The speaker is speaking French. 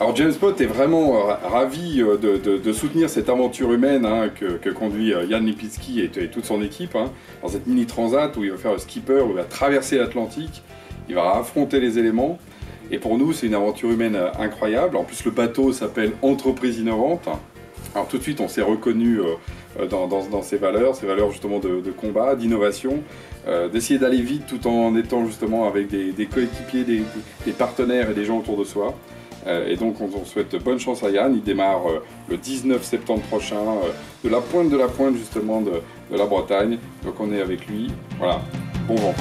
Alors James Pott est vraiment euh, ravi euh, de, soutenir cette aventure humaine hein, que, conduit Yann Lipitsky et, toute son équipe hein, dans cette mini transat où il va faire le skipper, où il va traverser l'Atlantique, il va affronter les éléments. Et pour nous, c'est une aventure humaine incroyable. En plus, le bateau s'appelle Entreprise innovante. Alors tout de suite, on s'est reconnu dans, dans, ces valeurs, ces valeurs justement de, combat, d'innovation, d'essayer d'aller vite tout en étant justement avec des, coéquipiers, des partenaires et des gens autour de soi. Euh, et donc on, souhaite bonne chance à Yann. Il démarre euh, le 19 septembre prochain euh, de la pointe de la pointe justement de, de la Bretagne. Donc on est avec lui. Voilà, bon vent.